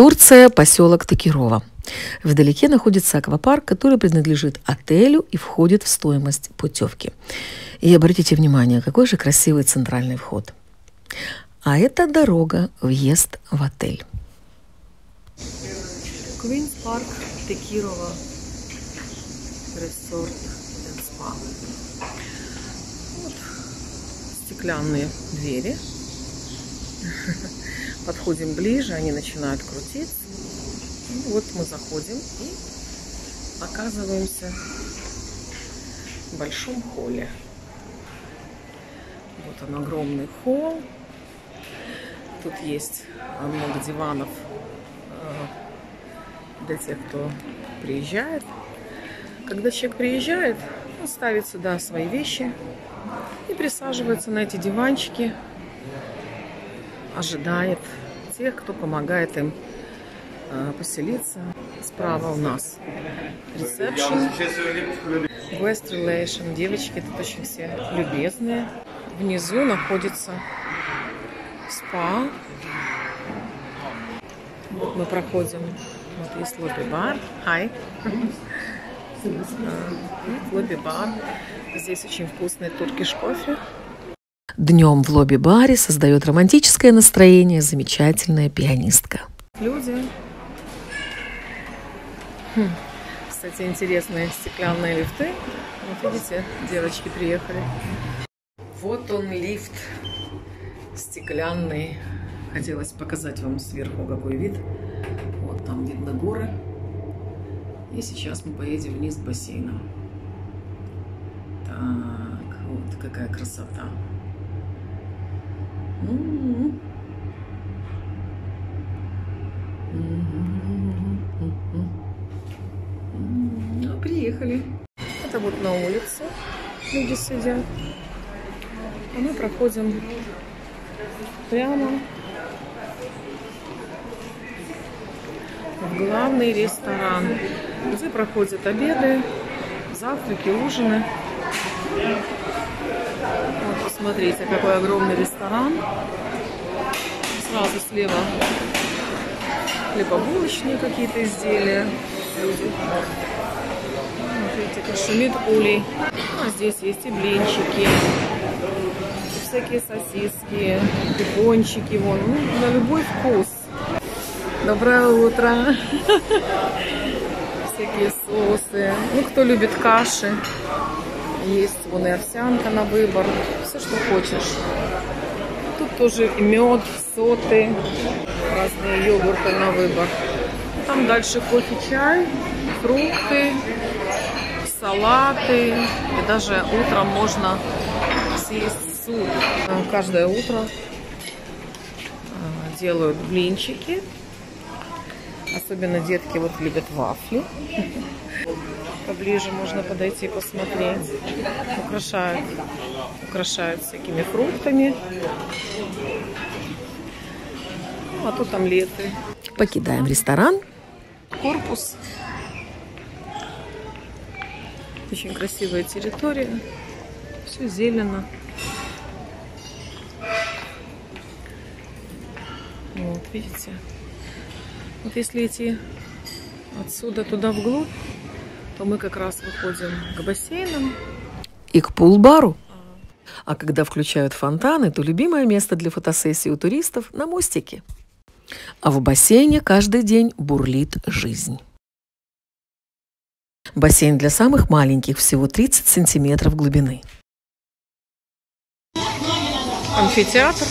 Турция, поселок Такирова. Вдалеке находится аквапарк, который принадлежит отелю и входит в стоимость путевки. И обратите внимание, какой же красивый центральный вход. А это дорога, въезд в отель. Квинс парк Текирова Ресорт Спа. Вот стеклянные двери. Подходим ближе, они начинают крутиться. И вот мы заходим и оказываемся в большом холле. Вот он огромный холл. Тут есть много диванов э, для тех, кто приезжает. Когда человек приезжает, он ставит сюда свои вещи и присаживается на эти диванчики, ожидает тех, кто помогает им э, поселиться. Справа у нас ресепшн, West Relation. Девочки тут очень все любезные. Внизу находится спа. Мы проходим. Вот есть лобби-бар. Hi. Лобби-бар. Здесь очень вкусный туркиш кофе. Днем в лобби-баре создает романтическое настроение замечательная пианистка. Люди. Хм. Кстати, интересные стеклянные лифты. Вот видите, девочки приехали. Вот он лифт стеклянный. Хотелось показать вам сверху какой вид. Вот там видно горы. И сейчас мы поедем вниз к бассейну. Так, вот какая красота. Ну, приехали. Это вот на улице люди сидят. А мы проходим прямо в главный ресторан, где проходят обеды, завтраки, ужины. Вот, посмотрите, какой огромный ресторан. Сразу слева хлебобулочные какие-то изделия. Смотрите, как шумит улей. А здесь есть и блинчики, и всякие сосиски, и пончики, вон, ну, на любой вкус. Доброе утро. Всякие соусы. Ну, кто любит каши. Есть вон и овсянка на выбор. Все, что хочешь. Тут тоже и мед, соты, разные йогурты на выбор. Там дальше кофе, чай, фрукты, салаты. И даже утром можно съесть суп. Каждое утро а, делают блинчики. Особенно детки вот любят вафли. Поближе можно подойти и посмотреть. Украшают, украшают всякими фруктами. Ну, а тут омлеты. Покидаем ресторан. Корпус. Очень красивая территория. Все зелено. Вот, видите? Вот если идти отсюда туда вглубь, то мы как раз выходим к бассейнам. И к пул-бару. А когда включают фонтаны, то любимое место для фотосессии у туристов на мостике. А в бассейне каждый день бурлит жизнь. Бассейн для самых маленьких, всего 30 сантиметров глубины. Амфитеатр.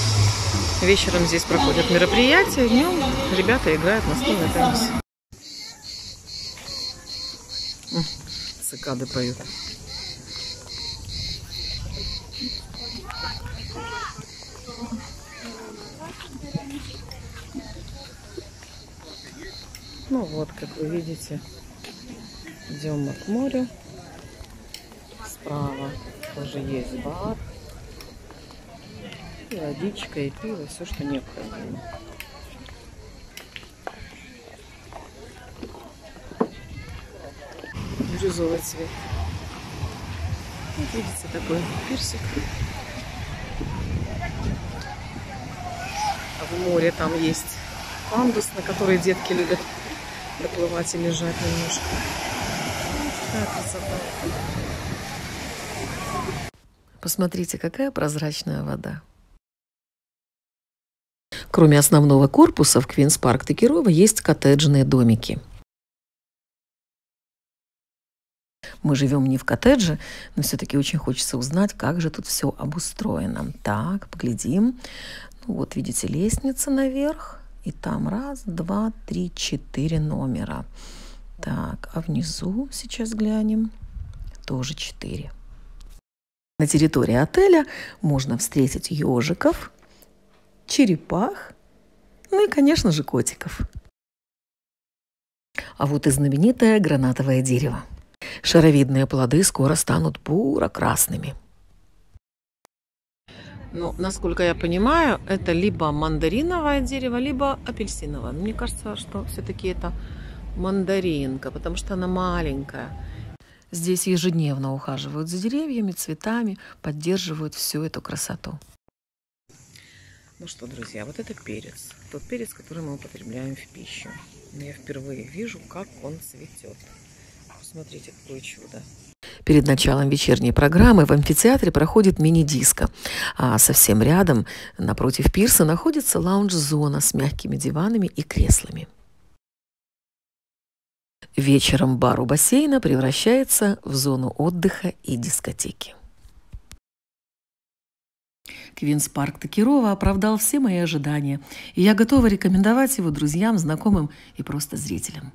Вечером здесь проходят мероприятия, днем ребята играют настольный теннис. Цикады поют. Ну вот, как вы видите, идем мы к морю. Справа тоже есть бар и водичка, и пиво, все, что необходимо. Бирюзовый цвет. Вот видите, такой пирсик. А в море там есть пандус, на который детки любят доплывать и лежать немножко. Какая красота. Посмотрите, какая прозрачная вода. Кроме основного корпуса в Квинс Парк Текирова есть коттеджные домики. Мы живем не в коттедже, но все-таки очень хочется узнать, как же тут все обустроено. Так, поглядим. Ну, вот видите, лестница наверх. И там раз, два, три, четыре номера. Так, а внизу сейчас глянем. Тоже четыре. На территории отеля можно встретить ежиков, черепах, ну и, конечно же, котиков. А вот и знаменитое гранатовое дерево. Шаровидные плоды скоро станут буро-красными. Ну, насколько я понимаю, это либо мандариновое дерево, либо апельсиновое. Мне кажется, что все-таки это мандаринка, потому что она маленькая. Здесь ежедневно ухаживают за деревьями, цветами, поддерживают всю эту красоту. Ну что, друзья, вот это перец. Тот перец, который мы употребляем в пищу. Я впервые вижу, как он цветет. Посмотрите, какое чудо. Перед началом вечерней программы в амфитеатре проходит мини-диско, а совсем рядом, напротив пирса, находится лаунж-зона с мягкими диванами и креслами. Вечером бар у бассейна превращается в зону отдыха и дискотеки. Квинс Парк Такирова оправдал все мои ожидания, и я готова рекомендовать его друзьям, знакомым и просто зрителям.